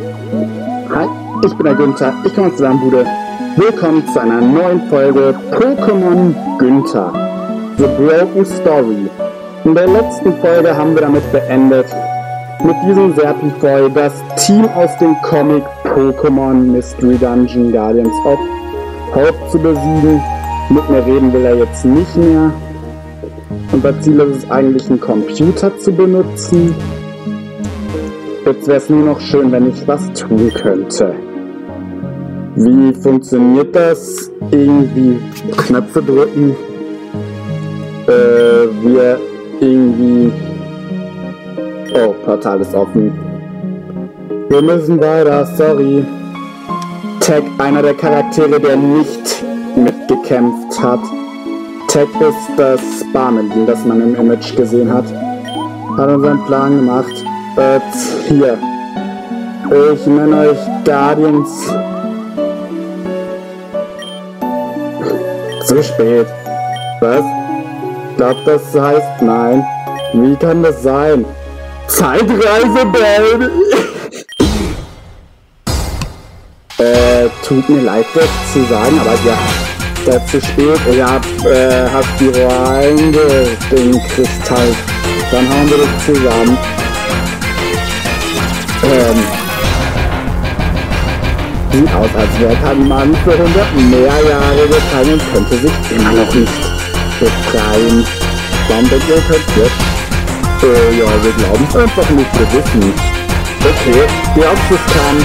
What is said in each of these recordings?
Hi, ich bin der Günther, ich komme aus der Bude. Willkommen zu einer neuen Folge Pokémon Günther. The Broken Story. In der letzten Folge haben wir damit beendet, mit diesem Serpifoy das Team aus dem Comic Pokémon Mystery Dungeon Guardians of Hope zu besiegen. Mit mir reden will er jetzt nicht mehr. Unser Ziel ist es eigentlich, einen Computer zu benutzen. Jetzt wäre es nur noch schön, wenn ich was tun könnte. Wie funktioniert das? Irgendwie Knöpfe drücken. Äh, wir irgendwie... Oh, Portal ist offen. Wir müssen weiter, sorry. Tag, einer der Charaktere, der nicht mitgekämpft hat. Tag ist das Barmelin, das man im Image gesehen hat. Hat unseren Plan gemacht. Äh, hier. Ich nenne euch Guardians. Zu spät. Was? Glaubt das heißt nein. Wie kann das sein? Zeitreise, Baby! äh, tut mir leid, das zu sagen, aber ja, der zu spät. Ich hab, äh, hab die Reine, den Kristall. Dann hauen wir das zusammen. Ähm, sieht aus, als wäre kein Mann für 100 mehr Jahre gefallen und könnte sich immer noch nicht befreien. Ihr, könnt jetzt? Äh, ja, wir glauben es einfach nicht, wir wissen Okay, die Aufschluss kam.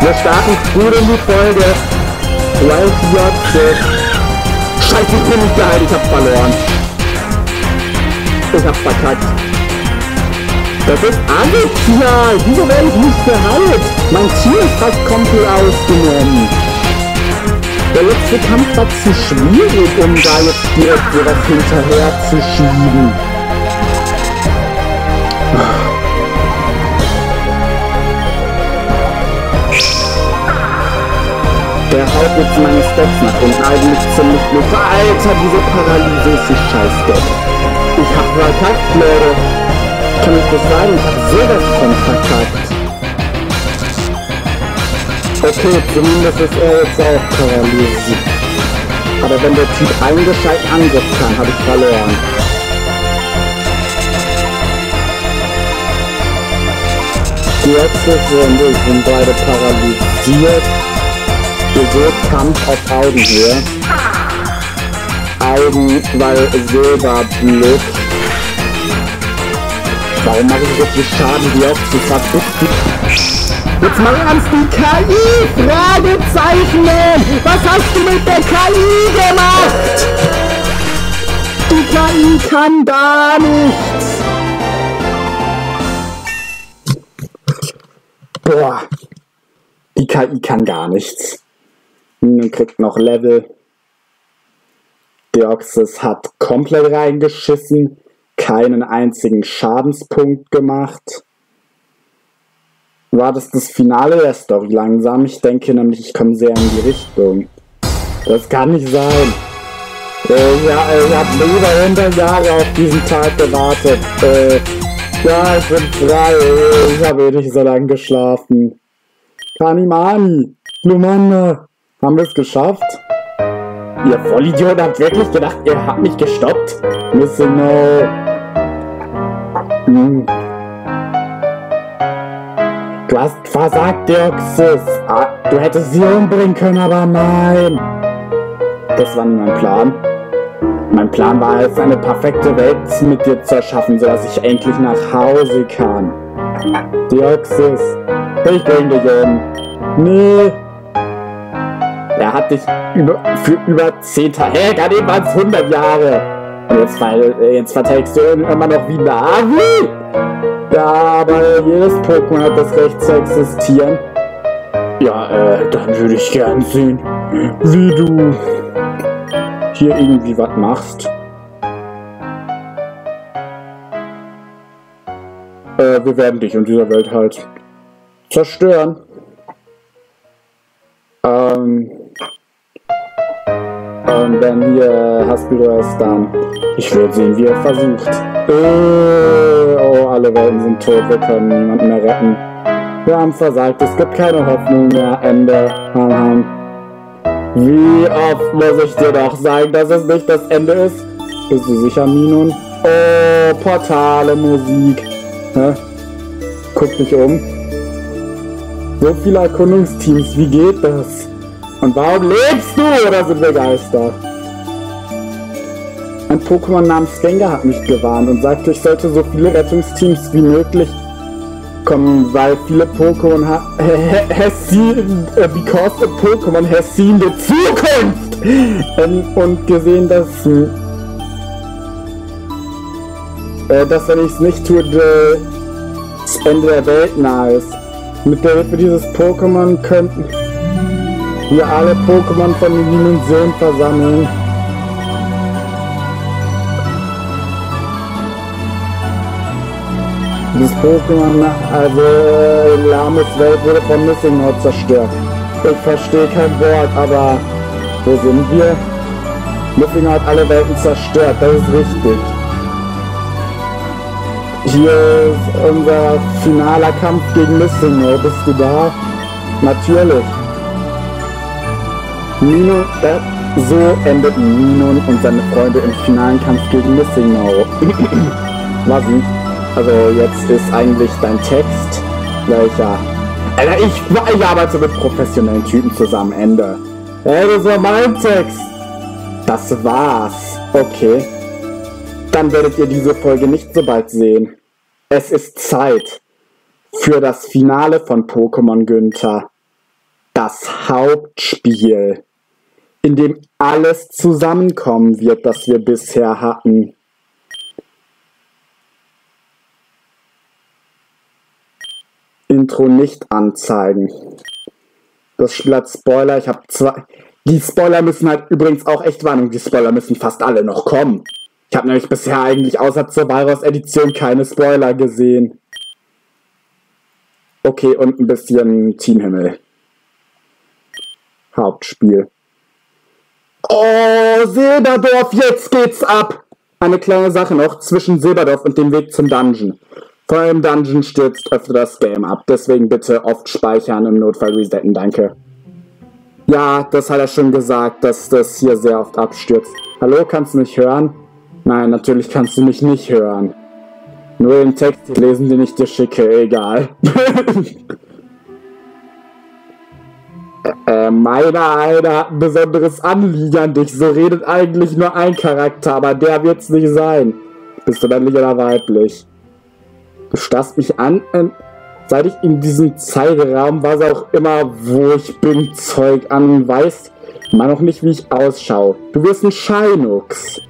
Wir starten gut in die Folge. Live Jotze. Scheiße, ich bin nicht geil, ich hab verloren. Ich hab verkackt. Das ist asozial! Wieso werde ich nicht geheilt? Mein Team ist fast komplett ausgenommen. Der letzte Kampf war zu schwierig, um da jetzt direkt sowas hinterher zu schieben. Der haut jetzt meine Stats nach unten. Eigentlich ziemlich blöd. Alter, diese Paralyse ist die Scheißdeck. Ich hab verkackt, Leute. Kann ich das sagen? Sowas von verkackt. Okay, zumindest ist er jetzt auch paralysiert. Aber wenn der Typ einen gescheiten Angriff kann, habe ich verloren. Die Ärzte und ich sind beide paralysiert. Ihr seht Kampf auf Augenhöhe. Augen, weil Silberblut. Warum mache ich viel Schaden, wie auch zu verpusten? Jetzt mal ernst, die KI! Fragezeichen! Was hast du mit der KI gemacht? Die KI kann gar nichts! Boah. Die KI kann gar nichts. Und kriegt noch Level. Deoxys hat komplett reingeschissen. Keinen einzigen Schadenspunkt gemacht war das das Finale der Story langsam. Ich denke nämlich, ich komme sehr in die Richtung. Das kann nicht sein. Äh, ja, ich habe über 100 Jahre auf diesen Tag gewartet. Äh, ja, ich bin frei. Ich habe eh nicht so lange geschlafen. Kanimani, Lumanda, haben wir es geschafft? Ihr Vollidioten habt wirklich gedacht, ihr habt mich gestoppt? Missing no. Hm. Du hast versagt, Dirxis. Ah, du hättest sie umbringen können, aber nein. Das war mein Plan. Mein Plan war es, eine perfekte Welt mit dir zu erschaffen, sodass ich endlich nach Hause kann. Dioxys, ich bring dich um. Nee. Er hat dich über, für über 10 Tage, hey, gerade eben waren es 100 Jahre. Und jetzt, jetzt verteidigst du immer noch wie Navi? Ja, aber jedes Pokémon hat das Recht zu existieren. Ja, äh, dann würde ich gern sehen, wie du hier irgendwie was machst. Äh, wir werden dich und dieser Welt halt zerstören. Ähm, und wenn hier Haspiro ist, dann ich will sehen, wie er versucht. Äh, oh, alle Welten sind tot, wir können niemanden mehr retten. Wir haben versagt, es gibt keine Hoffnung mehr. Ende. Ham, Wie oft muss ich dir doch sagen, dass es nicht das Ende ist? Bist du sicher, Minon? Oh, Portale, Musik. Hä? Guck dich um. So viele Erkundungsteams, wie geht das? Und warum lebst du oder sind wir Geister? Ein Pokémon namens Gengar hat mich gewarnt und sagte, ich sollte so viele Rettungsteams wie möglich kommen, weil viele Pokémon ha has seen, uh, because a Pokémon has seen the Zukunft! Ähm, und gesehen, dass, äh, dass wenn ich es nicht tue, das Ende der Welt nahe ist. Mit der Hilfe dieses Pokémon könnten wir alle Pokémon von den Dimensionen versammeln. Das Pokémon, also Lames Welt wurde von Missing Note zerstört. Ich verstehe kein Wort, aber wo sind wir? Missing hat alle Welten zerstört, das ist richtig. Hier ist unser finaler Kampf gegen Missing Note. Bist du da? Natürlich. Mino, äh, so endeten Minon und seine Freunde im finalen Kampf gegen Missing No. Was Also jetzt ist eigentlich dein Text, welcher... Alter, ich, ich arbeite mit professionellen Typen zusammen, Ende. Hey, das war mein Text. Das war's. Okay. Dann werdet ihr diese Folge nicht so bald sehen. Es ist Zeit für das Finale von Pokémon Günther. Das Hauptspiel in dem alles zusammenkommen wird, das wir bisher hatten. Intro nicht anzeigen. Das hat Spoiler. Ich habe zwei. Die Spoiler müssen halt übrigens auch echt Warnung. Die Spoiler müssen fast alle noch kommen. Ich habe nämlich bisher eigentlich außer zur Virus-Edition keine Spoiler gesehen. Okay, und ein bisschen Teamhimmel. Hauptspiel. Oh, Silberdorf, jetzt geht's ab! Eine kleine Sache noch zwischen Silberdorf und dem Weg zum Dungeon. Vor allem Dungeon stürzt öfter das Game ab, deswegen bitte oft speichern im Notfall resetten, danke. Ja, das hat er schon gesagt, dass das hier sehr oft abstürzt. Hallo, kannst du mich hören? Nein, natürlich kannst du mich nicht hören. Nur den Text lesen, den ich dir schicke, egal. Äh, meiner einer hat ein besonderes Anliegen an dich. So redet eigentlich nur ein Charakter, aber der wird's nicht sein. Bist du männlich oder weiblich? Du starrst mich an, äh, seit ich in diesem Zeigeraum, was auch immer, wo ich bin, Zeug an weißt immer noch nicht, wie ich ausschaue. Du wirst ein Scheinux.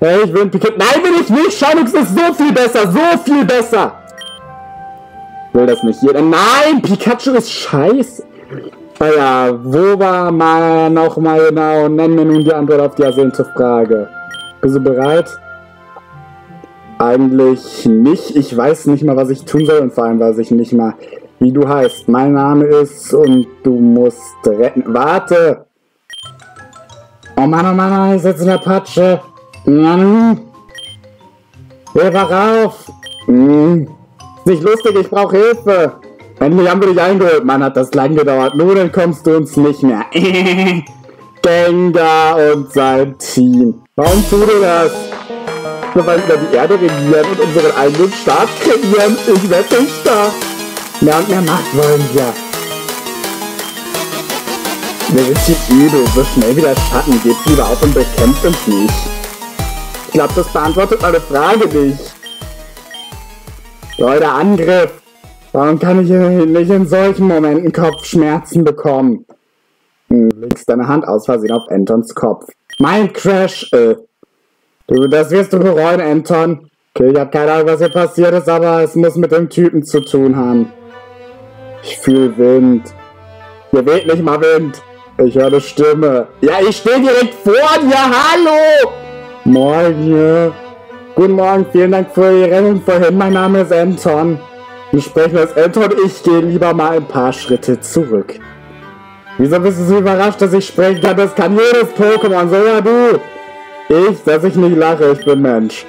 Hey, ich ein Pikett. Nein, will ich nicht! Scheinux ist so viel besser, so viel besser! Will das nicht jeder? Nein, Pikachu ist scheiße. Ah ja, wo war mal nochmal genau? Nenn mir nun die Antwort auf die ersehnte Frage. Bist du bereit? Eigentlich nicht. Ich weiß nicht mal, was ich tun soll und vor allem weiß ich nicht mal, wie du heißt. Mein Name ist und du musst retten. Warte! Oh Mann, oh Mann, ich sitze in der Patsche. Mann. Hilfe rauf! Hm. Nicht lustig, ich brauche Hilfe! Endlich haben wir dich eingeholt. Mann, hat das lang gedauert. Nun dann kommst du uns nicht mehr. Gengar und sein Team. Warum tut ihr das? Nur weil wir die Erde regieren und unseren eigenen Staat kreieren. Ich wette nicht da. Mehr und mehr Macht wollen wir. Wir sind hier übel. So schnell wie der Schatten. Gebt lieber auf und bekämpft uns nicht. Ich glaube, das beantwortet meine Frage nicht. Leute, Angriff! Warum kann ich nicht in solchen Momenten Kopfschmerzen bekommen? Hm, legst deine Hand aus Versehen auf Antons Kopf. Mein Crash, äh. Du, das wirst du bereuen, Anton. Okay, ich hab keine Ahnung, was hier passiert ist, aber es muss mit dem Typen zu tun haben. Ich fühle Wind. Hier weht nicht mal Wind. Ich höre eine Stimme. Ja, ich stehe direkt vor dir. Hallo! Morgen. Guten Morgen, vielen Dank für die Rettung vorhin. Mein Name ist Anton. Wir sprechen als Anton, ich gehe lieber mal ein paar Schritte zurück. Wieso bist du so überrascht, dass ich sprechen kann? Das kann jedes Pokémon, sogar du. Ich, dass ich nicht lache, ich bin Mensch.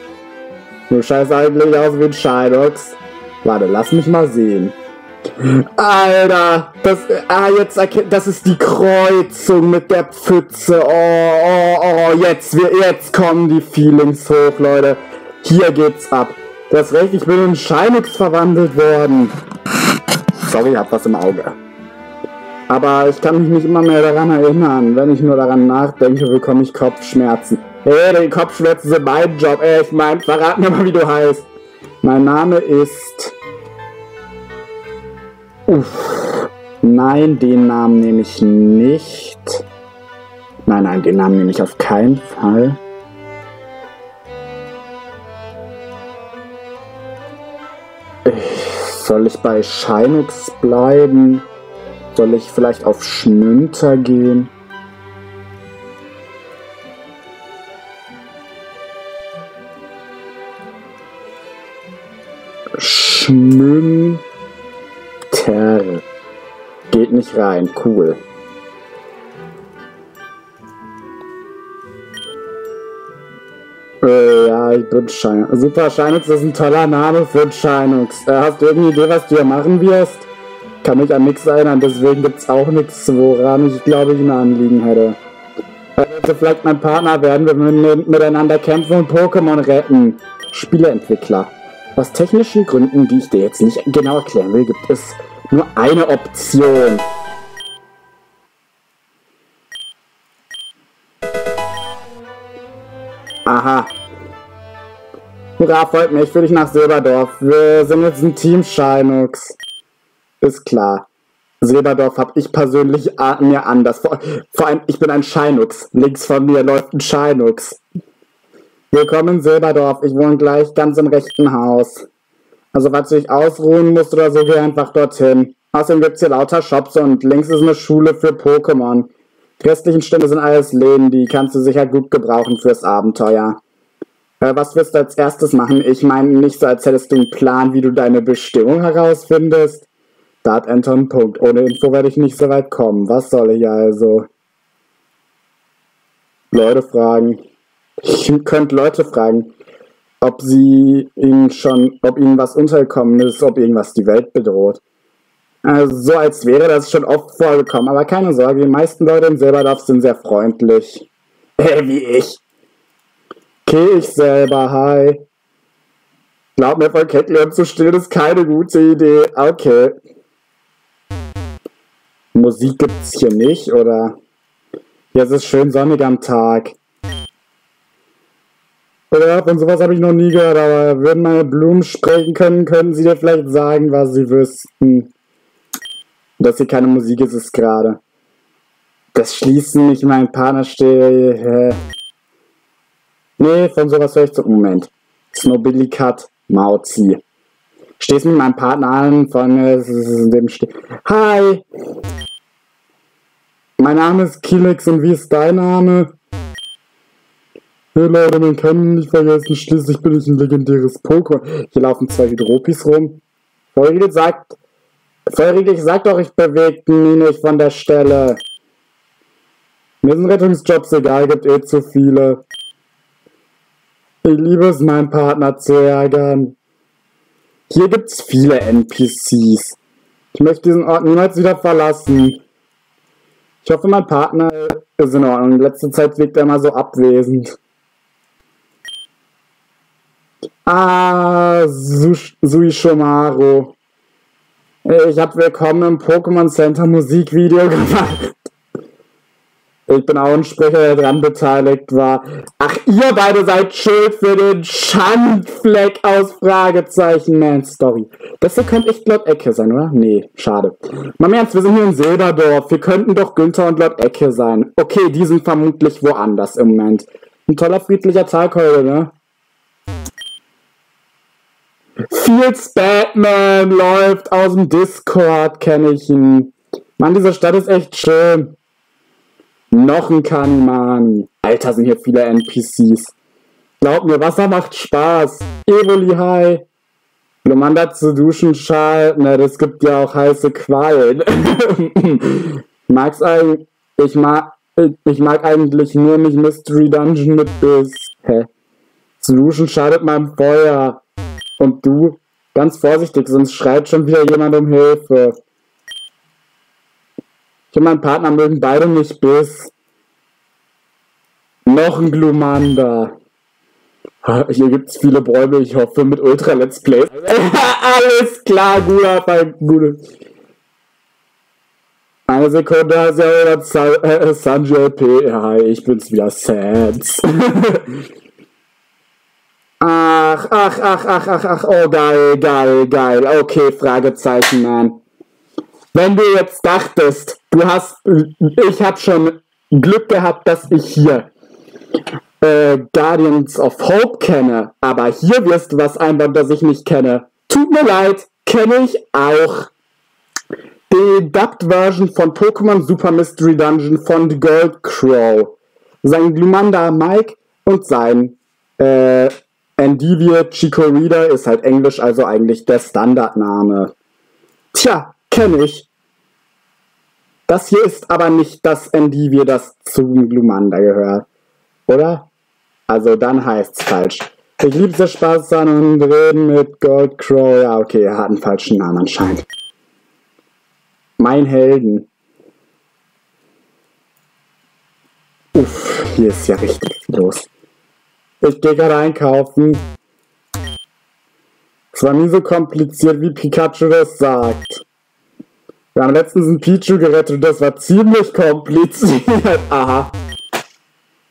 Du scheißt eigentlich aus wie ein Shinox. Warte, lass mich mal sehen. Alter, das, ah, jetzt erkennt, das ist die Kreuzung mit der Pfütze. Oh, oh, oh, jetzt, jetzt kommen die Feelings hoch, Leute. Hier geht's ab. Du hast recht, ich bin in Scheinix verwandelt worden. Sorry, ich hab was im Auge. Aber ich kann mich nicht immer mehr daran erinnern. Wenn ich nur daran nachdenke, bekomme ich Kopfschmerzen. Hey, die Kopfschmerzen sind mein Job. Ey, ich mein, verrat mir mal, wie du heißt. Mein Name ist... Uff. Nein, den Namen nehme ich nicht. Nein, nein, den Namen nehme ich auf keinen Fall. Soll ich bei Scheinux bleiben? Soll ich vielleicht auf Schnünter gehen? Schmünter. Geht nicht rein. Cool. Äh, ich bin Scheinux. Super, Scheinux ist ein toller Name für Scheinux. Äh, hast du irgendeine Idee, was du hier machen wirst? Kann mich an nichts erinnern, deswegen gibt's auch nichts, woran ich glaube ich ein Anliegen hätte. Also vielleicht mein Partner werden, wenn wir miteinander kämpfen und Pokémon retten. Spieleentwickler. Aus technischen Gründen, die ich dir jetzt nicht genau erklären will, gibt es nur eine Option. Hurra, folgt mir, ich will dich nach Silberdorf. Wir sind jetzt ein Team Scheinux. Ist klar. Silberdorf habe ich persönlich mir anders. Vor, vor allem, ich bin ein Scheinux. Links von mir läuft ein Scheinux. Willkommen in Silberdorf. Ich wohne gleich ganz im rechten Haus. Also, falls du dich ausruhen musst oder so, geh einfach dorthin. Außerdem gibt's hier lauter Shops und links ist eine Schule für Pokémon. Die restlichen Stände sind alles Läden, die kannst du sicher gut gebrauchen fürs Abenteuer. Äh, was wirst du als erstes machen? Ich meine nicht so, als hättest du einen Plan, wie du deine Bestimmung herausfindest. Start Anton Punkt. Ohne Info werde ich nicht so weit kommen. Was soll ich also? Leute fragen. Ich könnte Leute fragen, ob sie ihnen schon, ob ihnen was untergekommen ist, ob irgendwas die Welt bedroht. Also so als wäre das schon oft vorgekommen, aber keine Sorge, die meisten Leute in Silberdorf sind sehr freundlich. Äh, wie ich. Okay, ich selber, hi. Glaub mir, von Kettleon zu stehlen ist keine gute Idee. Okay. Musik gibt's hier nicht, oder? Ja, es ist schön sonnig am Tag. Oder von sowas habe ich noch nie gehört, aber würden meine Blumen sprechen können, können sie dir vielleicht sagen, was sie wüssten. Dass hier keine Musik ist, ist gerade. Das Schließen nicht mein Partner stehe. Nee, von sowas höre ich zum Moment. Snowbilly Cut, Mauzi. Stehst mit meinem Partner an von äh, dem Ste Hi! Mein Name ist Kilex und wie ist dein Name? Hey Leute, man kann nicht vergessen, schließlich bin ich ein legendäres Pokémon. Hier laufen zwei Hydropis rum. Feurigel sagt, Feurigel, sagt doch, ich bewege mich nicht von der Stelle. Mir sind Rettungsjobs egal, gibt eh zu viele. Ich liebe es, meinen Partner zu ärgern. Hier gibt's viele NPCs. Ich möchte diesen Ort niemals wieder verlassen. Ich hoffe, mein Partner ist in Ordnung. In letzter Zeit wirkt er immer so abwesend. Ah, Suishomaru. Ich habe Willkommen im Pokémon Center Musikvideo gemacht. Ich bin auch ein Sprecher, der dran beteiligt war. Ach, ihr beide seid schuld für den Schandfleck aus Fragezeichen Man Story. Das hier könnte echt Lord Ecke sein, oder? Nee, schade. Mal im Ernst, wir sind hier in Silberdorf. Wir könnten doch Günther und Lord Ecke sein. Okay, die sind vermutlich woanders im Moment. Ein toller, friedlicher Tag heute, ne? Fields Batman läuft aus dem Discord, kenne ich ihn. Mann, diese Stadt ist echt schön. Noch ein Kanman. Alter, sind hier viele NPCs. Glaub mir, Wasser macht Spaß. Evoli High. Lumanda zu duschen, schal. Na, das gibt ja auch heiße Qualen. Mag's eigentlich. Ich mag, ich mag eigentlich nur nicht Mystery Dungeon mit Biss. Hä? Solution schadet meinem Feuer. Und du, ganz vorsichtig, sonst schreit schon wieder jemand um Hilfe. Ich und mein Partner mögen beide nicht bis. Noch ein Glumanda. Hier gibt's viele Bäume, ich hoffe, mit Ultra Let's Play. Alles klar, guter Fall, gute. Eine Sekunde, ja oder äh, Sanjay P. Ja, ich bin's wieder, Sans. ach, ach, ach, ach, ach, ach, oh geil, geil, geil. Okay, Fragezeichen, Mann. Wenn du jetzt dachtest, du hast, ich hab schon Glück gehabt, dass ich hier äh, Guardians of Hope kenne, aber hier wirst du was einbauen, das ich nicht kenne. Tut mir leid, kenne ich auch. Die Dubbed-Version von Pokémon Super Mystery Dungeon von The Gold Crow. Sein Glumanda Mike und sein äh, Endivia Chico Reader ist halt Englisch, also eigentlich der Standardname. Tja, kenne ich. Das hier ist aber nicht das Endivia, das zum Glumanda gehört. Oder? Also dann heißt's falsch. Ich liebste Spaß an und reden mit Goldcrow. Ja, okay, er hat einen falschen Namen anscheinend. Mein Helden. Uff, hier ist ja richtig los. Ich gehe gerade einkaufen. Es war nie so kompliziert, wie Pikachu das sagt. Wir haben letztens einen Pichu gerettet und das war ziemlich kompliziert. Aha.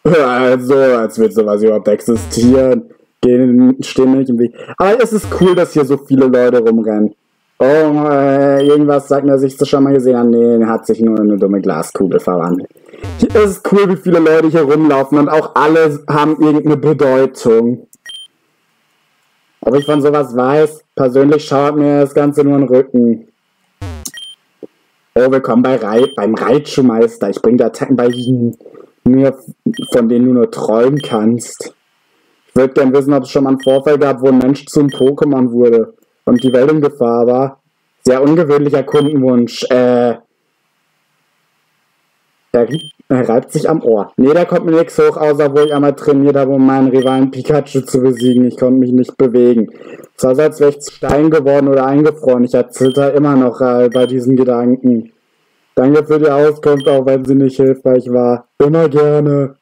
Also, als würde sowas überhaupt existieren. Gehen, stehen nicht im Weg. Aber es ist cool, dass hier so viele Leute rumrennen. Oh, äh, irgendwas sagt mir, dass ich das schon mal gesehen habe. Nee, hat sich nur in eine dumme Glaskugel verwandelt. Es ist cool, wie viele Leute hier rumlaufen und auch alle haben irgendeine Bedeutung. Ob ich von sowas weiß, persönlich schaut mir das Ganze nur in den Rücken. Oh, willkommen bei Reit, beim Reitschuhmeister. Ich bringe Attacken bei Ihnen mir, von denen du nur träumen kannst. Ich würde gern wissen, ob es schon mal einen Vorfall gab, wo ein Mensch zum Pokémon wurde und die Welt in Gefahr war. Sehr ungewöhnlicher Kundenwunsch. Äh, er, er reibt sich am Ohr. Nee, da kommt mir nichts hoch, außer wo ich einmal trainiert habe, um meinen Rivalen Pikachu zu besiegen. Ich konnte mich nicht bewegen. Es war so, als wäre ich Stein geworden oder eingefroren. Ich erzitter immer noch äh, bei diesen Gedanken. Danke für die Auskunft, auch wenn sie nicht hilfreich war. Immer gerne.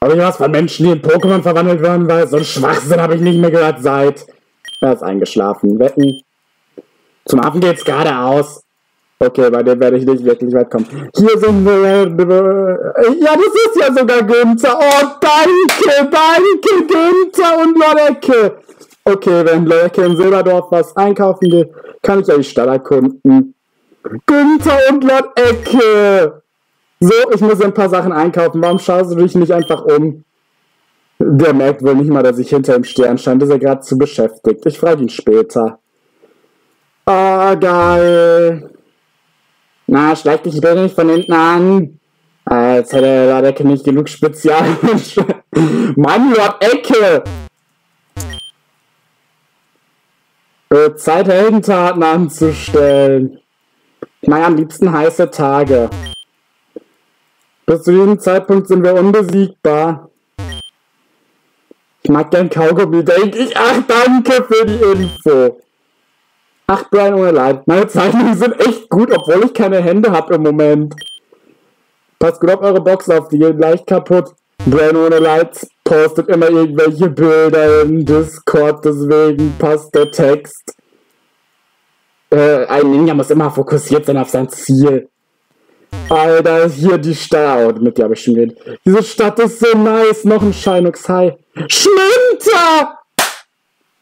Ob ich was von Menschen, die in Pokémon verwandelt werden, weil so ein Schwachsinn habe ich nicht mehr gehört seit. Er ist eingeschlafen. Wetten. Zum Affen geht's geradeaus. Okay, bei dem werde ich nicht wirklich weit kommen. Hier sind wir. Ja, das ist ja sogar Günther. Oh, danke, danke, Günther und Lodecke. Okay, wenn Lodecke in Silberdorf was einkaufen geht, kann ich ja die Stadt erkunden. Günther und Lord Ecke! So, ich muss ein paar Sachen einkaufen. Warum schaust du dich nicht einfach um? Der merkt wohl nicht mal, dass ich hinter ihm stehe. Anscheinend ist er gerade zu beschäftigt. Ich frage ihn später. Ah, oh, geil. Na, schleich dich bitte nicht von hinten an. Als hätte Lord Ecke nicht genug Spezial. Mann, Lord Ecke! Äh, Zeit, Heldentaten anzustellen. Ich meine am liebsten heiße Tage. Bis zu diesem Zeitpunkt sind wir unbesiegbar. Ich mag dein Kaugummi, denke ich. Ach, danke für die Info. Ach, Brian, ohne Leid. Meine Zeichnungen sind echt gut, obwohl ich keine Hände habe im Moment. Passt gut auf eure Box auf, die gehen leicht kaputt. Brian ohne Lights postet immer irgendwelche Bilder im Discord, deswegen passt der Text. Äh, ein Ninja muss immer fokussiert sein auf sein Ziel. Alter, hier die Stadt. Oh, mit dir habe ich schon geredet. Diese Stadt ist so nice. Noch ein Shinux High. Schlinter!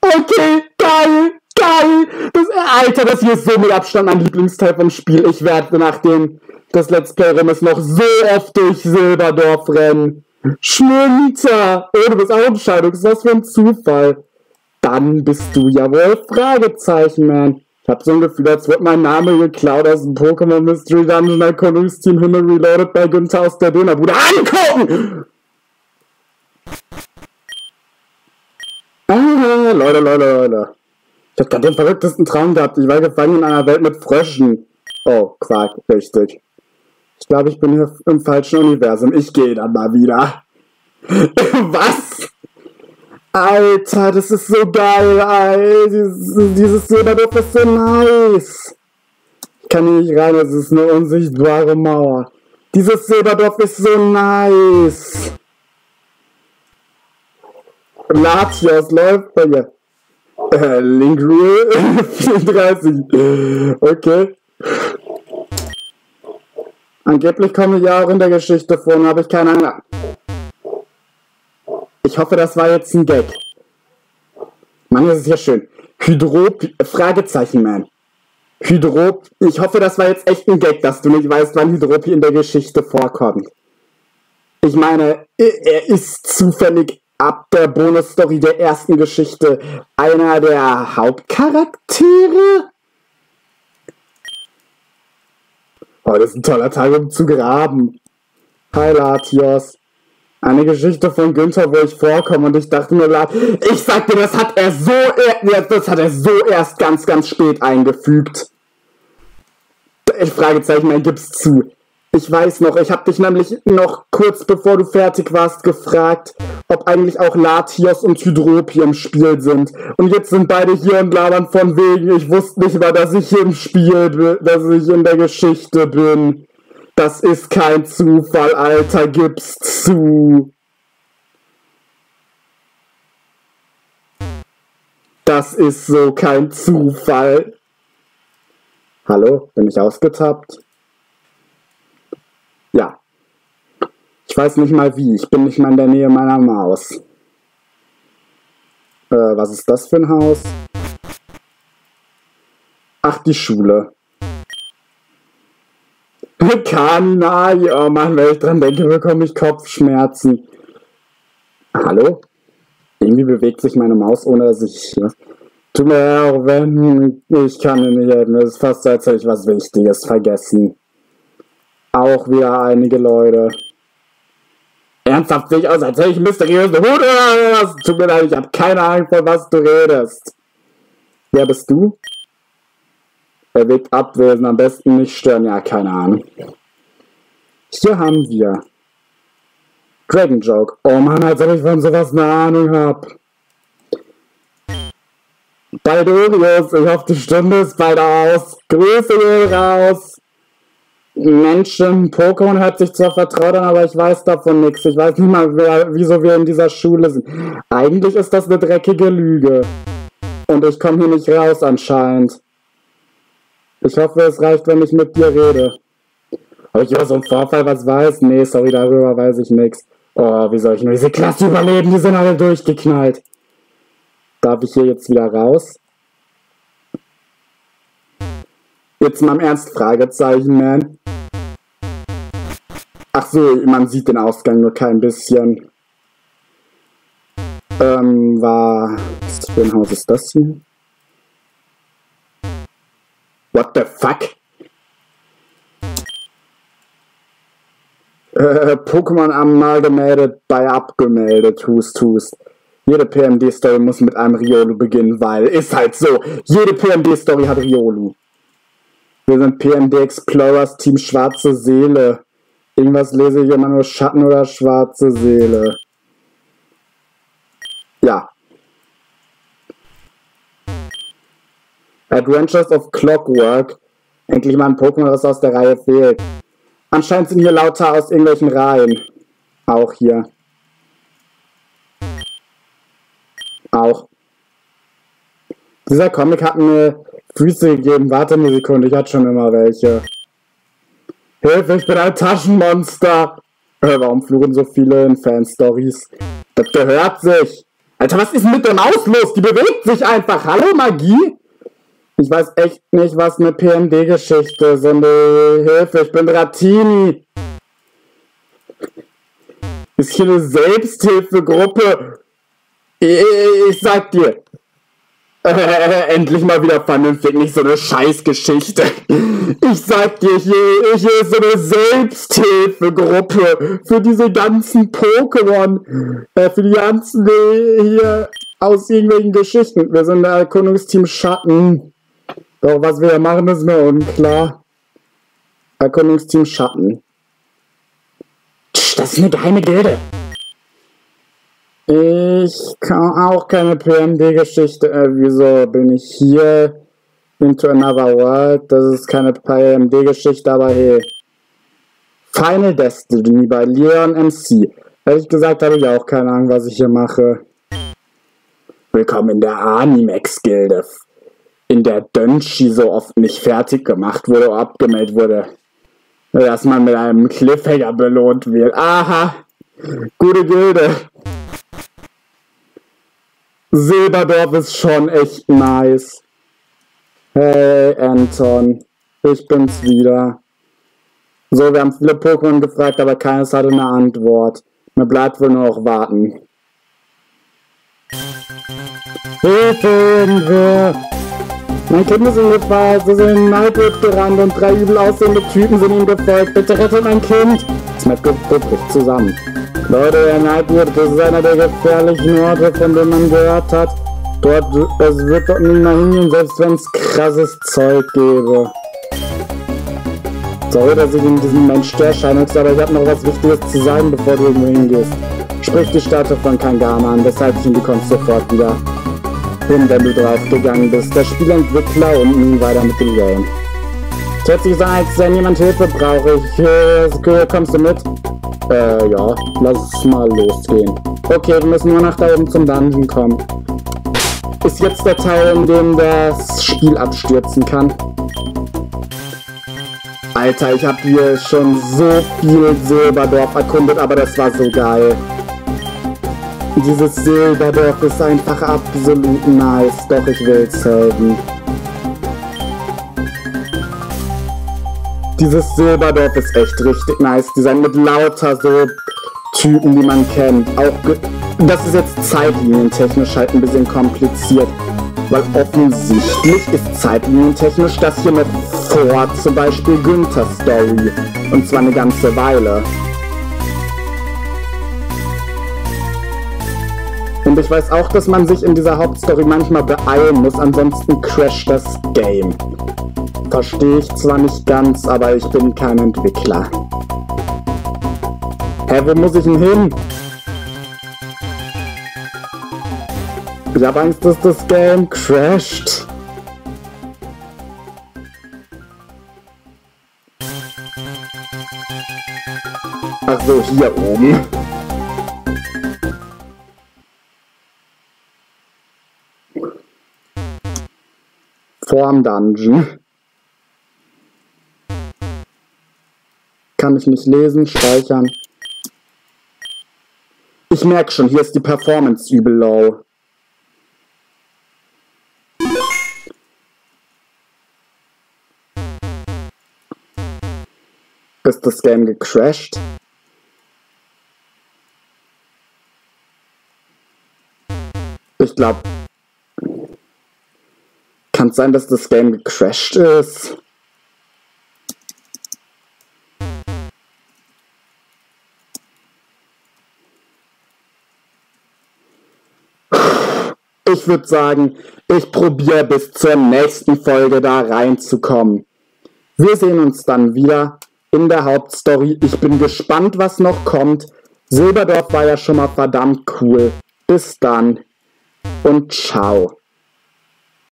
Okay, geil, geil. Das, Alter, das hier ist so mit Abstand mein Lieblingsteil vom Spiel. Ich werde, nachdem das Let's Play rum ist, noch so oft durch Silberdorf rennen. Schlinter! Oh, du bist auch Shinux. Was für ein Zufall. Dann bist du ja wohl Fragezeichen, man. Ich hab so ein Gefühl, als wird mein Name geklaut aus dem Pokémon Mystery Dungeon Erkundungsteam Himmel Reloaded bei Günther aus der Dönerbude. Angucken! Ah, Leute, Leute, Leute. Ich hab grad den verrücktesten Traum gehabt. Ich war gefangen in einer Welt mit Fröschen. Oh, Quark, richtig. Ich glaube, ich bin hier im falschen Universum. Ich gehe dann mal wieder. Was? Alter, das ist so geil, Alter. Dieses, Silberdorf ist so nice. Ich kann hier nicht rein, das ist eine unsichtbare Mauer. Dieses Silberdorf ist so nice. Latios läuft bei mir. Äh, Link Rule 34. Okay. Angeblich komme ich ja auch in der Geschichte vor habe ich keine Ahnung. Ich hoffe, das war jetzt ein Gag. Mann, das ist ja schön. Hydrop... Fragezeichen, man. Hydrop... Ich hoffe, das war jetzt echt ein Gag, dass du nicht weißt, wann Hydropi in der Geschichte vorkommt. Ich meine, er ist zufällig ab der Bonusstory der ersten Geschichte einer der Hauptcharaktere? Das ist ein toller Tag, um zu graben. Hi, Latios. Eine Geschichte von Günther, wo ich vorkomme und ich dachte mir, ich sagte, das hat er so, das hat er so erst ganz, ganz spät eingefügt. Ich Fragezeichen, er gibt's zu. Ich weiß noch, ich habe dich nämlich noch kurz bevor du fertig warst gefragt, ob eigentlich auch Latios und Hydropi im Spiel sind. Und jetzt sind beide hier und labern von wegen, ich wusste nicht mal, dass ich im Spiel bin, dass ich in der Geschichte bin. Das ist kein Zufall, Alter, gib's zu. Das ist so kein Zufall. Hallo, bin ich ausgetappt? Ja. Ich weiß nicht mal wie. Ich bin nicht mal in der Nähe meiner Maus. Äh, was ist das für ein Haus? Ach, die Schule. Kaninai. Oh Mann, wenn ich dran denke, bekomme ich Kopfschmerzen. Hallo? Irgendwie bewegt sich meine Maus, ohne dass ich... Tut mir auch wenn ich kann mir nicht helfen. Es ist fast als hätte ich was Wichtiges vergessen. Auch wieder einige Leute. Ernsthaft sich aus, als hätte ich mysteriöse Hut oder was? Tut mir leid, ich habe keine Ahnung, von was du redest. Wer bist du? Er wirkt abwesend, am besten nicht stören. Ja, keine Ahnung. Hier haben wir Dragon Joke. Oh Mann, als ob ich von sowas eine Ahnung hab. Baldurius, ich hoffe, die Stunde ist bald aus. Grüße raus. Menschen, Pokémon hört sich zwar vertraut an, aber ich weiß davon nichts. Ich weiß nicht mal, wer, wieso wir in dieser Schule sind. Eigentlich ist das eine dreckige Lüge. Und ich komme hier nicht raus anscheinend. Ich hoffe, es reicht, wenn ich mit dir rede. Ob ich über so einen Vorfall was weiß? Nee, sorry, darüber weiß ich nichts. Oh, wie soll ich nur diese Klasse überleben? Die sind alle durchgeknallt. Darf ich hier jetzt wieder raus? Jetzt mal im Ernst, Fragezeichen, man. So, man sieht den Ausgang nur kein bisschen. Ähm, war... Was für ein Haus ist das hier? What the fuck? Äh, Pokémon gemeldet, bei abgemeldet, hust, hust. Jede PMD-Story muss mit einem Riolu beginnen, weil ist halt so. Jede PMD-Story hat Riolu. Wir sind PMD Explorers, Team Schwarze Seele. Irgendwas lese ich immer nur Schatten oder Schwarze Seele. Ja. Adventures of Clockwork. Endlich mal ein Pokémon, das aus der Reihe fehlt. Anscheinend sind hier lauter aus irgendwelchen Reihen. Auch hier. Auch. Dieser Comic hat mir Füße gegeben. Warte eine Sekunde, ich hatte schon immer welche. Hilfe, ich bin ein Taschenmonster. Äh, warum fluchen so viele in Fanstories? Das gehört sich. Alter, was ist mit der Maus los? Die bewegt sich einfach. Hallo, Magie? Ich weiß echt nicht, was eine PMD-Geschichte ist. Äh, Hilfe, ich bin Ratini. Ist hier eine Selbsthilfegruppe? Ich sag dir. Endlich mal wieder vernünftig, nicht so eine Scheißgeschichte. Ich sag dir, hier, hier ist so eine Selbsthilfegruppe für diese ganzen Pokémon. Äh, für die ganzen äh, hier aus irgendwelchen Geschichten. Wir sind der Erkundungsteam Schatten. Doch was wir hier machen, ist mir unklar. Erkundungsteam Schatten. Das ist eine geheime Gilde. Ich kann auch keine PMD-Geschichte. Äh, wieso bin ich hier? Into Another World. Das ist keine PMD-Geschichte, aber hey. Final Destiny bei Leon MC. Ehrlich gesagt habe ich auch keine Ahnung, was ich hier mache. Willkommen in der Animex-Gilde. In der Dönchi so oft nicht fertig gemacht wurde oder abgemeldet wurde. Dass man mit einem Cliffhanger belohnt wird. Aha! Gute Gilde. Silberdorf ist schon echt nice. Hey, Anton. Ich bin's wieder. So, wir haben viele Pokémon gefragt, aber keines hatte eine Antwort. Mir bleibt wohl nur noch warten. Hilfe, irgendwer! Mein Kind ist in Gefahr, sie sind in Nightwood gerannt und drei übel aussehende Typen sind ihm gefolgt. Bitte rettet mein Kind! Smack bricht zusammen. Leute, der Nightwood, das ist einer der gefährlichen Orte, von denen man gehört hat. Dort, es wird dort mehr hingehen, selbst wenn es krasses Zeug gäbe. Sorry, dass ich in diesem der erscheine, aber ich habe noch was Wichtiges zu sagen, bevor du irgendwo hingehst. Sprich die Statue von Kangama an, weshalb ich ihn bekommst sofort wieder hin, wenn du draufgegangen bist. Der Spielentwickler und nun weiter mit dem Game. Es hört sich als wenn jemand Hilfe braucht. Ich, äh, kommst du mit? Äh, ja, lass mal losgehen. Okay, wir müssen nur nach da oben zum Dungeon kommen. Ist jetzt der Teil, in dem das Spiel abstürzen kann. Alter, ich habe hier schon so viel Silberdorf erkundet, aber das war so geil. Dieses Silberdorf ist einfach absolut nice, doch ich will's helfen. Dieses Silberdorf ist echt richtig nice Design mit lauter so Typen, die man kennt. Auch das ist jetzt zeitlinientechnisch halt ein bisschen kompliziert. Weil offensichtlich ist zeitlinientechnisch das hier noch vor zum Beispiel Günther Story. Und zwar eine ganze Weile. Und ich weiß auch, dass man sich in dieser Hauptstory manchmal beeilen muss, ansonsten crasht das Game. Verstehe ich zwar nicht ganz, aber ich bin kein Entwickler. Hä, wo muss ich denn hin? Ich habe Angst, dass das Game crasht. Ach so, hier oben. Vorm Dungeon. Kann ich nicht lesen, speichern. Ich merke schon, hier ist die Performance übel low. Ist das Game gecrashed? Ich glaube, kann es sein, dass das Game gecrashed ist? Ich würde sagen, ich probiere bis zur nächsten Folge da reinzukommen. Wir sehen uns dann wieder in der Hauptstory. Ich bin gespannt, was noch kommt. Silberdorf war ja schon mal verdammt cool. Bis dann und ciao.